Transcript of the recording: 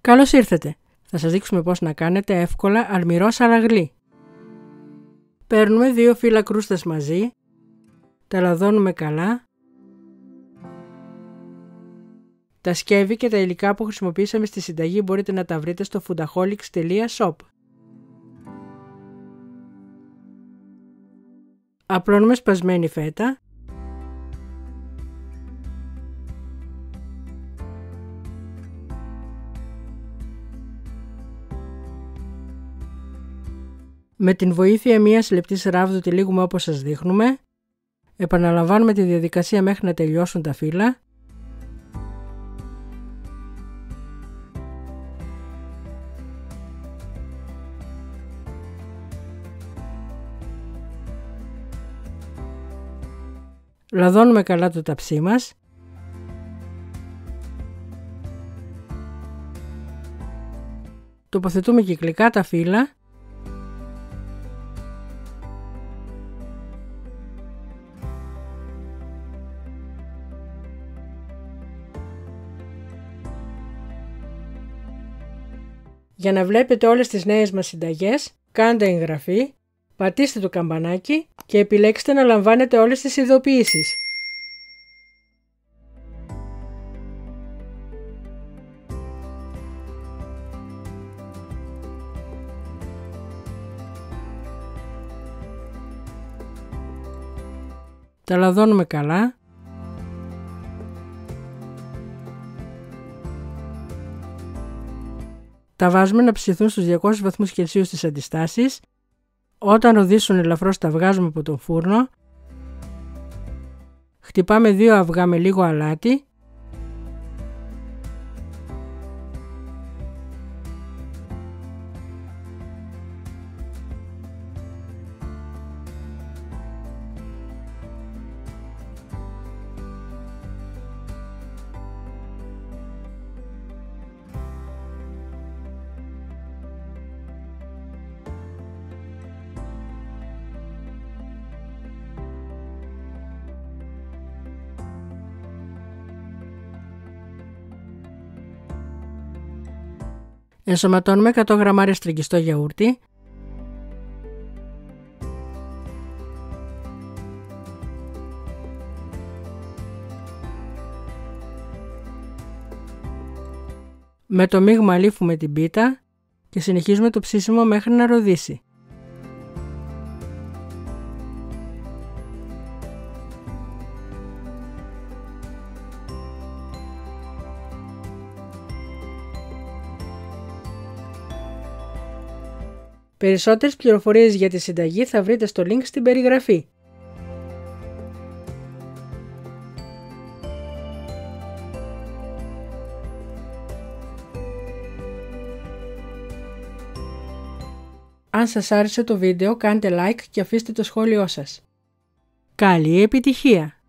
Καλώς ήρθατε! Θα σας δείξουμε πώς να κάνετε εύκολα αλμυρό σαραγλί. Παίρνουμε δύο φύλλα κρούστας μαζί, τα λαδώνουμε καλά. Τα σκεύη και τα υλικά που χρησιμοποίησαμε στη συνταγή μπορείτε να τα βρείτε στο foodaholics.shop. Απλώνουμε σπασμένη φέτα Με την βοήθεια μιας λεπτής ράβδου τυλίγουμε όπως σας δείχνουμε. Επαναλαμβάνουμε τη διαδικασία μέχρι να τελειώσουν τα φύλλα. Λαδώνουμε καλά το ταψί μας. Τοποθετούμε κυκλικά τα φύλλα Για να βλέπετε όλες τις νέες μας συνταγές, κάντε εγγραφή, πατήστε το καμπανάκι και επιλέξτε να λαμβάνετε όλες τις ειδοποιήσεις. Τα λαδώνουμε καλά Τα βάζουμε να ψηθούν στους 200 βαθμούς Κελσίου στις αντιστάσεις. Όταν ροδίσουν ελαφρώς τα βγάζουμε από τον φούρνο. Χτυπάμε δύο αυγά με λίγο αλάτι Ενσωματώνουμε 100 γραμμάρια στριγγιστό γιαούρτι. Με το μείγμα αλήφουμε την πίτα και συνεχίζουμε το ψήσιμο μέχρι να ροδίσει. Περισσότερες πληροφορίες για τη συνταγή θα βρείτε στο link στην περιγραφή. Αν σας άρεσε το βίντεο κάντε like και αφήστε το σχόλιο σας. Καλή επιτυχία!